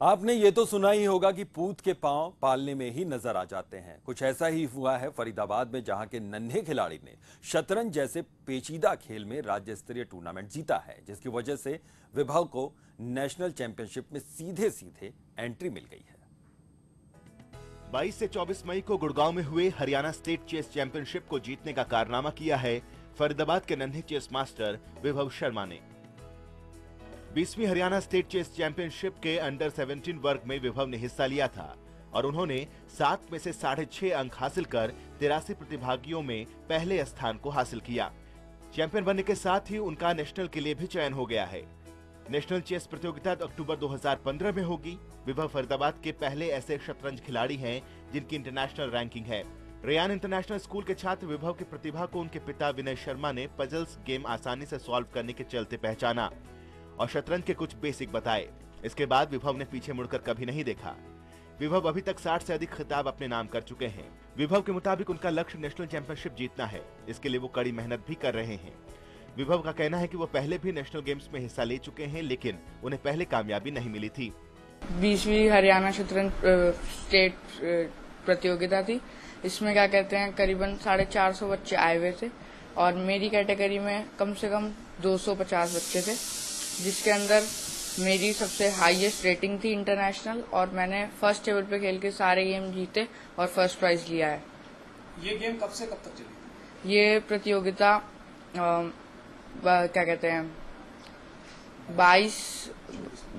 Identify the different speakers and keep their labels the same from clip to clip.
Speaker 1: आपने ये तो सुना ही होगा कि पूत के पाँव पालने में ही नज़र आ जाते हैं। कुछ ऐसा ही हुआ है फरीदाबाद में, जहाँ के नन्हे खिलाड़ी ने शतरंज जैसे पेचीदा खेल में राज्य स्तरीय टूर्नामेंट जीता है, जिसकी वजह से विभव को नेशनल चैंपियनशिप में सीधे सीधे एंट्री मिल गई है।
Speaker 2: 22 से 24 मई को गुड़गांव में हुए हरियाणा स्टेट चेस चैंपियनशिप को जीतने का कारनामा किया है फरीदाबाद के नन्हे चेस मास्टर विभव शर्मा ने। बीसवीं हरियाणा स्टेट चेस चैंपियनशिप के अंडर 17 वर्ग में विभव ने हिस्सा लिया था और उन्होंने सात में से साढ़े छह अंक हासिल कर तिरासी प्रतिभागियों में पहले स्थान को हासिल किया। चैंपियन बनने के साथ ही उनका नेशनल के लिए भी चयन हो गया है। नेशनल चेस प्रतियोगिता अक्टूबर 2015 में होगी। विभव फरीदाबाद के पहले ऐसे शतरंज खिलाड़ी हैं जिनकी इंटरनेशनल रैंकिंग है। रेयान इंटरनेशनल स्कूल के छात्र विभव की प्रतिभा को उनके पिता विनय शर्मा ने पजल्स गेम आसानी से सॉल्व करने के चलते पहचाना। और शतरंज के कुछ बेसिक बताए। इसके बाद विभव ने पीछे मुड़कर कभी नहीं देखा। विभव अभी तक 60 से अधिक खिताब अपने नाम कर चुके हैं। विभव के मुताबिक उनका लक्ष्य नेशनल चैंपियनशिप जीतना है। इसके लिए वो कड़ी मेहनत भी कर रहे हैं। विभव का कहना है कि वो पहले भी नेशनल गेम्स में हिस्सा ले चुके हैं, लेकिन उन्हें पहले कामयाबी नहीं मिली थी।
Speaker 3: बीसवीं हरियाणा शतरंज स्टेट प्रतियोगिता थी। इसमें क्या कहते हैं, करीबन साढ़े चार सौ बच्चे आए हुए थे। और मेरी कैटेगरी में कम से कम 250 बच्चे थे। जिसके अंदर मेरी सबसे हाईएस्ट रेटिंग थी इंटरनेशनल और मैंने फ़र्स्ट टेबल पे खेल के सारे गेम जीते और फ़र्स्ट प्राइज लिया है।
Speaker 4: ये गेम कब से कब तक चली?
Speaker 3: ये प्रतियोगिता क्या कहते हैं 22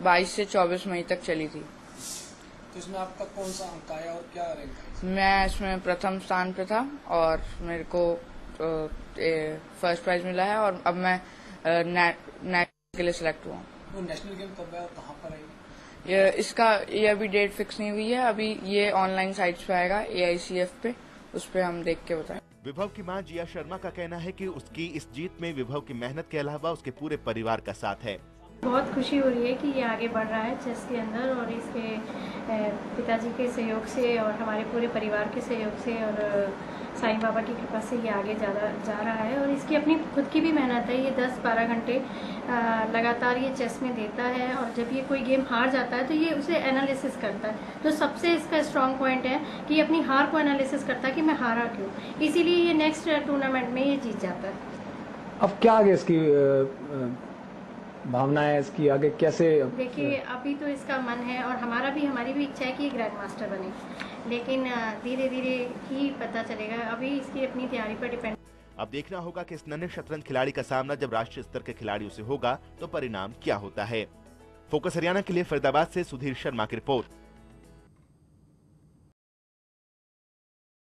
Speaker 3: 22 से 24 मई तक चली थी।
Speaker 4: तो इसमें आपका कौन सा अंक आया और क्या रैंक
Speaker 3: मैं इसमें प्रथम स्थान पे था और मेरे को फ़र्स्ट प्राइज मिला है और अब मैं नेशनल के लिए सिलेक्ट हुआ
Speaker 4: नेशनल गेम कब है और कहाँ पर है
Speaker 3: ये इसका ये अभी डेट फिक्स नहीं हुई है। अभी ये ऑनलाइन साइट्स पे आएगा एआईसीएफ पे। उस पर हम देख के बताए।
Speaker 2: विभव की माँ जिया शर्मा का कहना है कि उसकी इस जीत में विभव की मेहनत के अलावा उसके पूरे परिवार का साथ है।
Speaker 5: बहुत खुशी हो रही है कि ये आगे बढ़ रहा है चेस के अंदर और इसके पिताजी के सहयोग से और हमारे पूरे परिवार के सहयोग से और साईं बाबा की कृपा से ये आगे जा जा रहा है और इसकी अपनी खुद की भी मेहनत है। ये 10-12 घंटे लगातार ये चेस में देता है और जब ये कोई गेम हार जाता है तो ये उसे एनालिसिस करता है। तो सबसे इसका स्ट्रॉन्ग पॉइंट है कि ये अपनी हार को एनालिसिस करता है कि मैं हारा क्यों? इसीलिए ये नेक्स्ट टूर्नामेंट में ये जीत जाता है।
Speaker 6: अब क्या आगे इसकी भावना है इसकी आगे कैसे
Speaker 5: देखिए अभी तो इसका मन है और हमारा भी हमारी भी इच्छा है कि ये ग्रैंड मास्टर बने। लेकिन धीरे धीरे ही पता चलेगा। अभी इसकी अपनी तैयारी पर डिपेंड
Speaker 2: अब देखना होगा कि इस नन्हे शतरंज खिलाड़ी का सामना जब राष्ट्रीय स्तर के खिलाड़ियों से होगा तो परिणाम क्या होता है। फोकस हरियाणा के लिए फरीदाबाद से सुधीर शर्मा की रिपोर्ट।